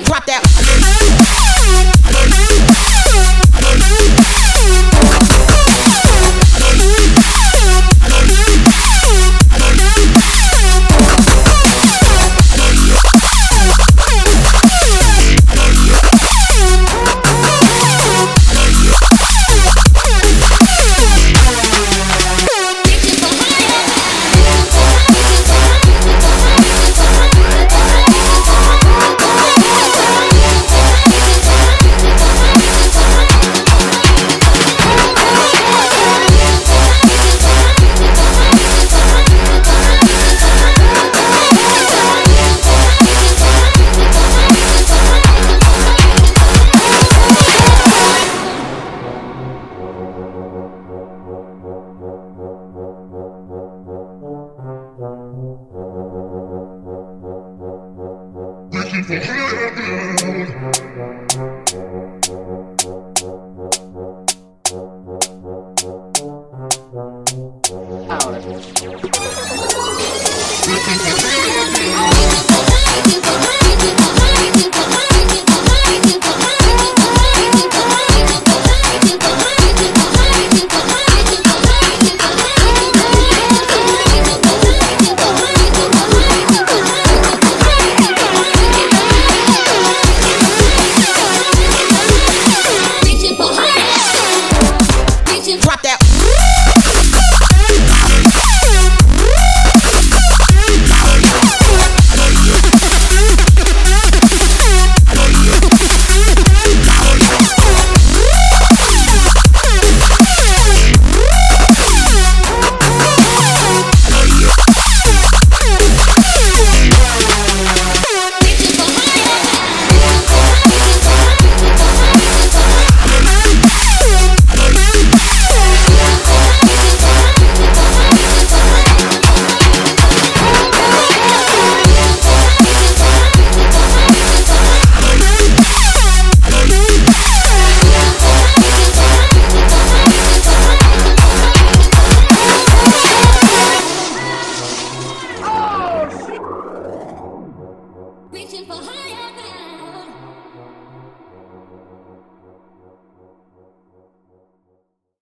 Drop that. Reaching Drop that.